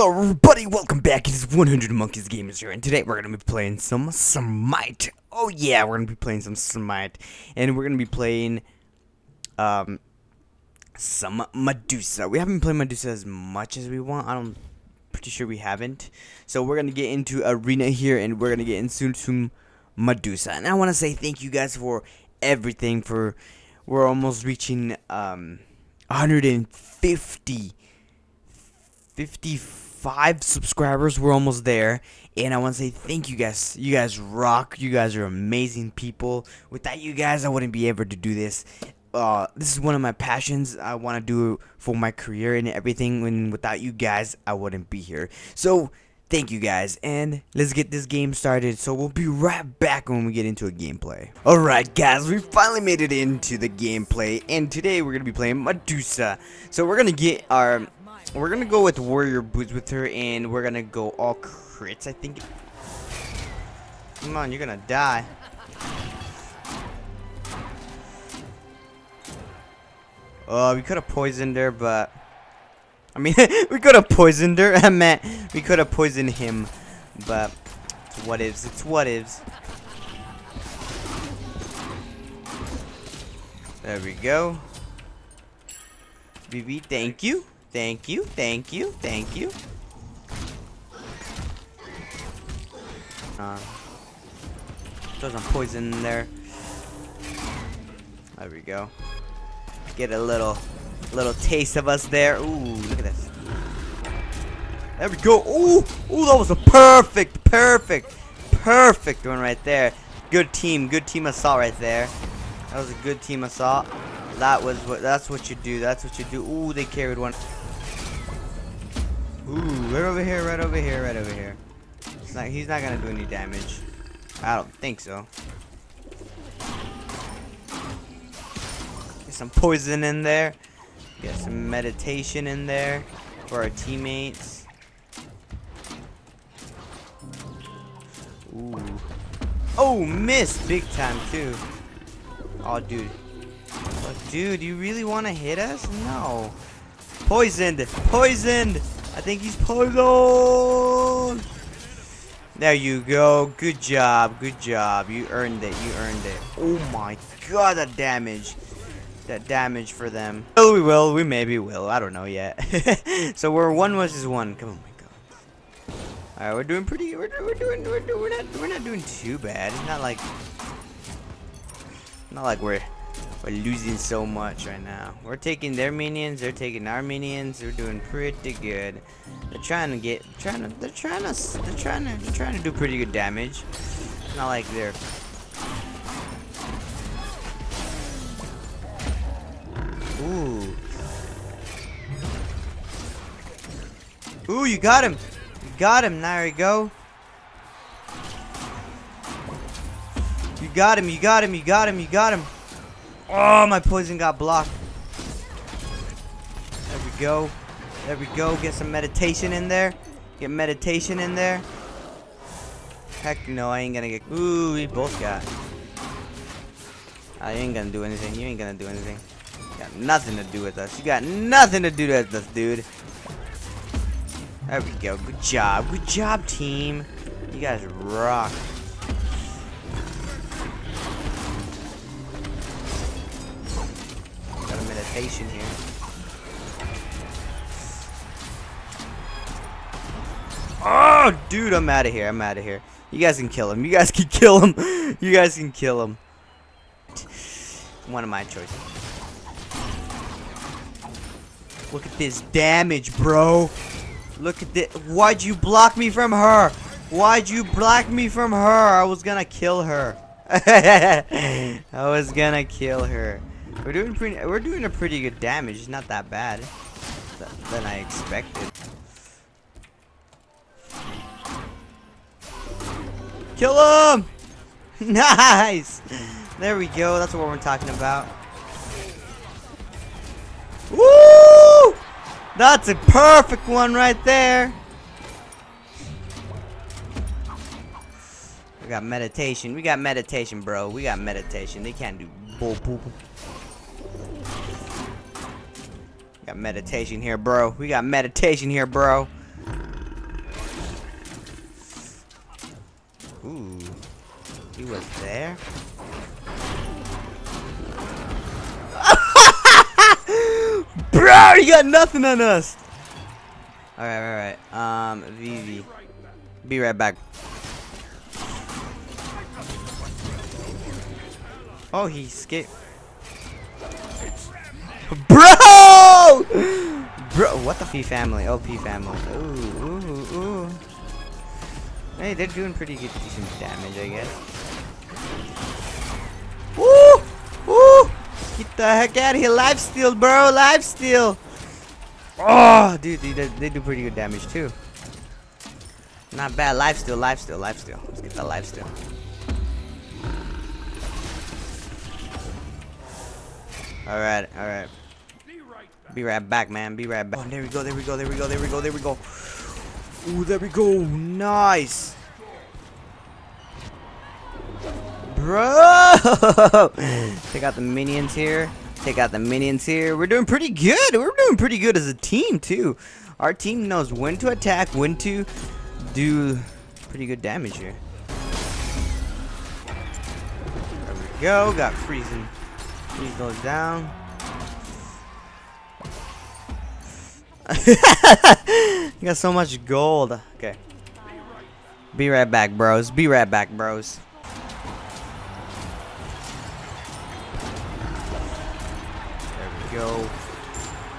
Hello everybody, welcome back. It is 100 Monkeys Gamers here, and today we're going to be playing some Smite. Oh yeah, we're going to be playing some Smite, and we're going to be playing, um, some Medusa. We haven't played Medusa as much as we want, I'm pretty sure we haven't. So we're going to get into Arena here, and we're going to get into some Medusa. And I want to say thank you guys for everything, for, we're almost reaching, um, 150 55 subscribers. We're almost there. And I want to say thank you guys. You guys rock. You guys are amazing people. Without you guys, I wouldn't be able to do this. Uh, this is one of my passions. I want to do for my career and everything. And without you guys, I wouldn't be here. So, thank you guys. And let's get this game started. So, we'll be right back when we get into a gameplay. Alright, guys. We finally made it into the gameplay. And today, we're to be playing Medusa. So, we're to get our we're gonna go with warrior boots with her, and we're gonna go all crits. I think. Come on, you're gonna die. Oh, we could have poisoned her, but I mean, we could have poisoned her. I meant we could have poisoned him, but it's what ifs. It's what ifs. There we go. BB, thank you. Thank you, thank you, thank you. Uh, throw some poison in there. There we go. Get a little, little taste of us there. Ooh, look at this. There we go. Ooh, ooh, that was a perfect, perfect, perfect one right there. Good team, good team assault right there. That was a good team assault. That was what. That's what you do. That's what you do. Ooh, they carried one. Ooh, right over here, right over here, right over here. It's not, he's not gonna do any damage. I don't think so. Get some poison in there. Get some meditation in there for our teammates. Ooh. Oh, miss big time too. Oh, dude. Dude, you really want to hit us? No. Poisoned. Poisoned. I think he's poisoned. There you go. Good job. Good job. You earned it. You earned it. Oh my god, that damage. That damage for them. Oh, we will. We maybe will. I don't know yet. so we're one versus one. Come on, my god. All right, we're doing pretty. We're, we're doing. We're doing. We're not. We're not doing too bad. It's not like. Not like we're we're losing so much right now. We're taking their minions, they're taking our minions. They're doing pretty good. They're trying to get, trying to, they're trying to, they're trying to, they're trying to do pretty good damage. Not like they're. Ooh. Ooh, you got him. You got him. There you go. You got him. You got him. You got him. You got him. Oh, my poison got blocked. There we go. There we go. Get some meditation in there. Get meditation in there. Heck no, I ain't gonna get... Ooh, we both got... I ain't gonna do anything. You ain't gonna do anything. Got nothing to do with us. You got nothing to do with us, dude. There we go. Good job. Good job, team. You guys rock. Here. Oh, dude, I'm out of here. I'm out of here. You guys can kill him. You guys can kill him. You guys can kill him. One of my choices. Look at this damage, bro. Look at this. Why'd you block me from her? Why'd you block me from her? I was gonna kill her. I was gonna kill her. We're doing pretty. We're doing a pretty good damage. It's not that bad th than I expected. Kill him! nice. There we go. That's what we're talking about. Woo! That's a perfect one right there. We got meditation. We got meditation, bro. We got meditation. They can't do bull poop. Got meditation here, bro. We got meditation here, bro. Ooh. He was there? bro, you got nothing on us. Alright, alright, alright. Um, Vivi. Be right back. Oh, he skipped. Bro, what the P family? Oh, P family. Ooh, ooh, ooh. Hey, they're doing pretty good, decent damage, I guess. Ooh! Ooh! Get the heck out of here. Life steal, bro. Life steal. Oh, dude, they, they do pretty good damage, too. Not bad. Life steal, life steal, life steal. Let's get that life steal. Alright, alright. Be right back, man. Be right back. Oh, there we go, there we go, there we go, there we go, there we go. Ooh, there we go. Nice. Bro! Take out the minions here. Take out the minions here. We're doing pretty good. We're doing pretty good as a team, too. Our team knows when to attack, when to do pretty good damage here. There we go. Got freezing. Freeze those down. you got so much gold. Okay. Be right back, bros. Be right back, bros. There we go.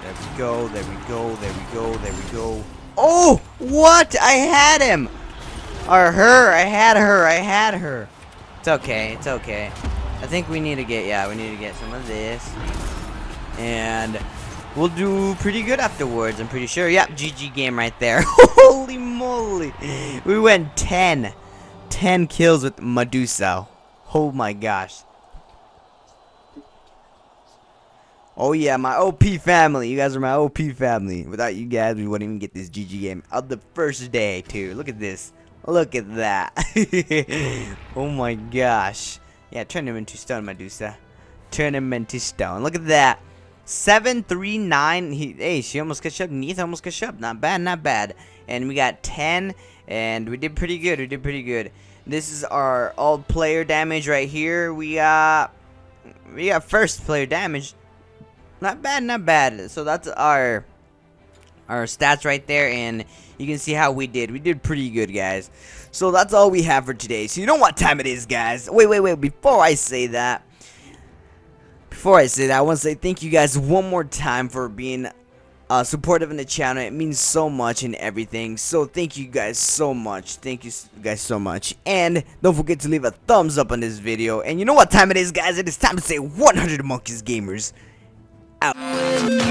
There we go. There we go. There we go. There we go. Oh! What? I had him! Or her. I had her. I had her. It's okay. It's okay. I think we need to get, yeah, we need to get some of this. And we'll do pretty good afterwards, I'm pretty sure. Yep, GG game right there. Holy moly. We went 10. 10 kills with Medusa. Oh my gosh. Oh yeah, my OP family. You guys are my OP family. Without you guys, we wouldn't even get this GG game of the first day, too. Look at this. Look at that. oh my gosh. Yeah, turn him into stone, Medusa. Turn him into stone. Look at that. 739. He, hey, she almost got up. Neith almost got up. Not bad, not bad. And we got 10. And we did pretty good. We did pretty good. This is our all player damage right here. We got we got first player damage. Not bad, not bad. So that's our our stats right there and you can see how we did. We did pretty good, guys. So that's all we have for today. So you know what time it is, guys. Wait, wait, wait. Before I say that, before I say that, I want to say thank you guys one more time for being uh, supportive in the channel. It means so much and everything. So thank you guys so much. Thank you guys so much. And don't forget to leave a thumbs up on this video. And you know what time it is, guys? It is time to say 100 Monkeys Gamers out.